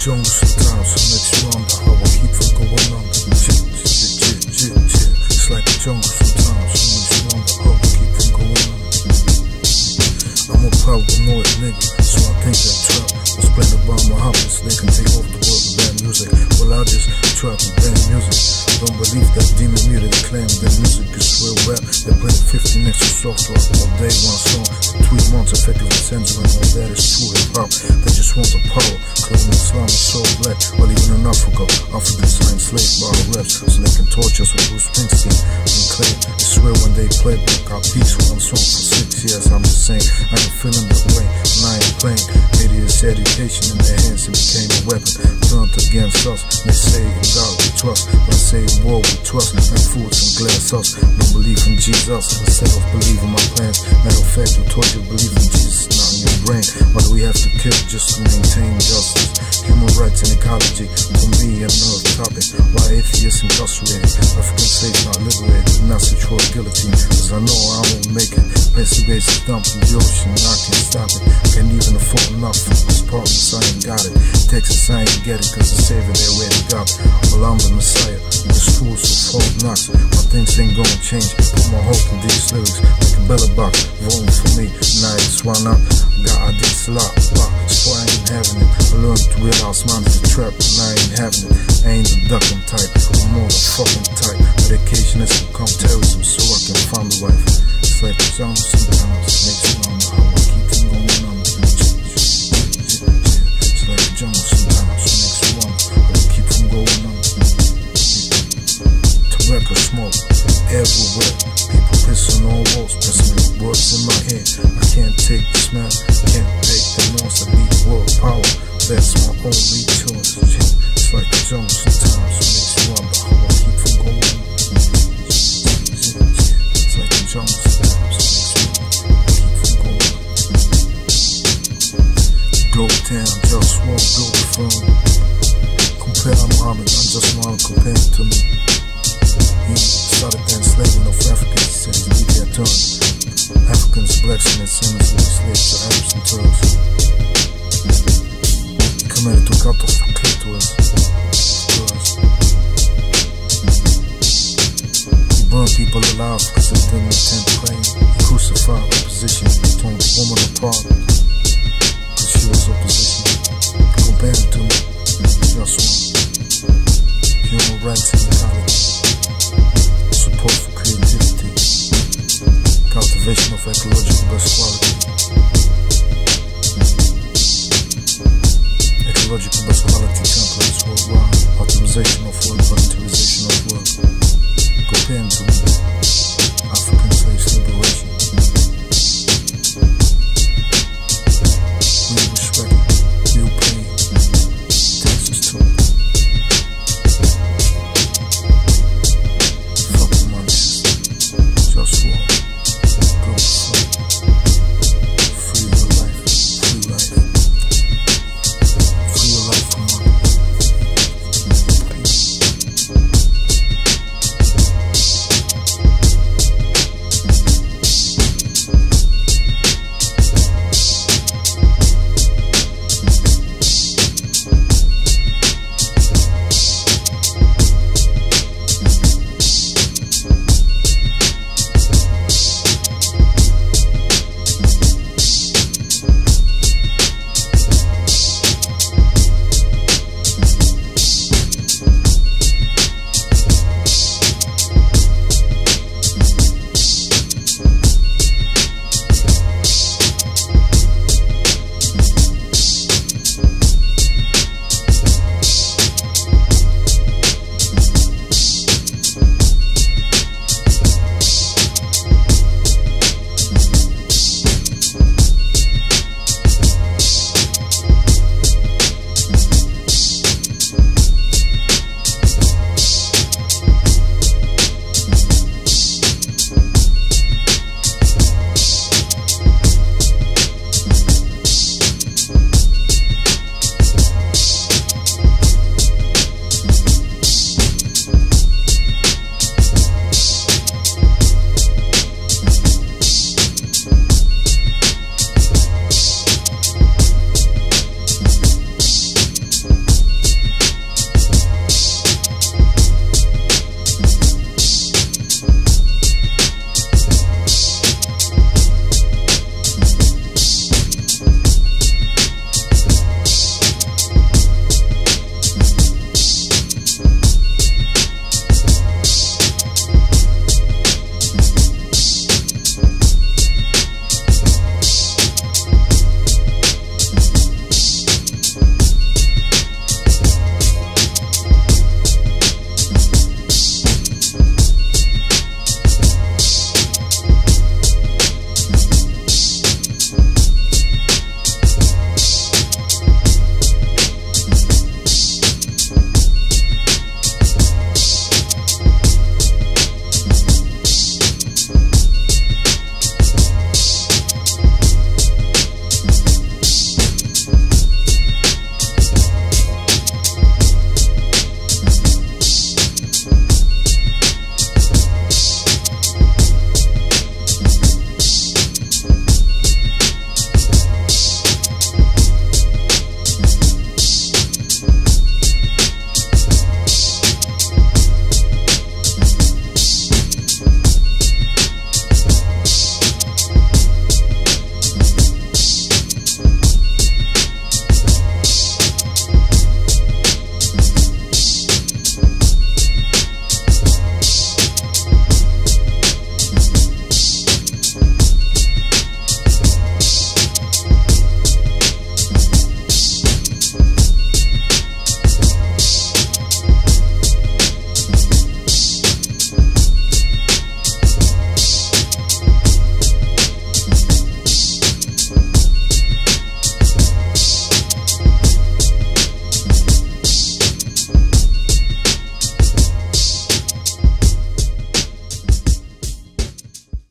jungle sometimes, so makes you wonder how I keep from going shit. It's like a jungle sometimes, so wonder how I keep from going under. I'm a paranoid nigga, so I think that trap was played about my hoppers. They can take over the world with bad music. Well, I just trap and bad music. I Don't believe that demon music claim that music is real rap. They play 50 next to soft rock all day, one song. Three months effective censoring all that is true hip hop. They just want the power, Is so black. Well, even in Africa, Africans are enslaved by reps, so they can torture us with Bruce Springsteen and Clay. I swear when they play back our peace. One song for six years, I'm saying, I ain't feeling that way, and I ain't playing. Idiots education in their hands and became a weapon turned against us. They say in God we trust, but I say war we trust. And fools and glass us. No belief in Jesus instead of believing my plans. Matter of fact, you told you believe in Jesus, not in your brain. Why do we have to kill just to maintain justice? Human rights and ecology, for me, another topic. Why atheists incarcerated? African slaves not liberated, not secure guillotine. Cause I know I won't make it. Passive base dumped in the ocean, I can't stop it. Can't even afford enough for this partners, I ain't got it. Texas, I ain't get it, cause the savior they already got. Well, I'm the messiah, the schools of Fort Knox. My things ain't gonna change. Put my hope in these lyrics, like a bella box. Voting for me, nice, why not? God, this lot, wow, so I ain't. I learned is a trap, I ain't it. Ain't the ducking type, I'm more the fucking type. Medication is become terrorism, so I can find the wife. It's like a Jones everywhere. People pissing on walls, pissing words in my head. I can't take the smell, can't take the noise. I need world power. That's my only choice. It's like a Jones sometimes, it makes me wonder how I keep from going. It's like a Jones sometimes, I keep from going. Globe town, just one globe from. Compare Muhammad, I'm just one compared to me. He started the enslavement of Africans since the media turned. Africans, blacks, and descendants were slaves to Arabs and Turks. Khmer took out of the clitoris. Girls. He burned people alive because they didn't attend praying. He crucified opposition, torn the woman apart because she was opposition. Compare to me, just one. Human rights Logical personality templates worldwide. Optimization of work, monetization of work. Compare them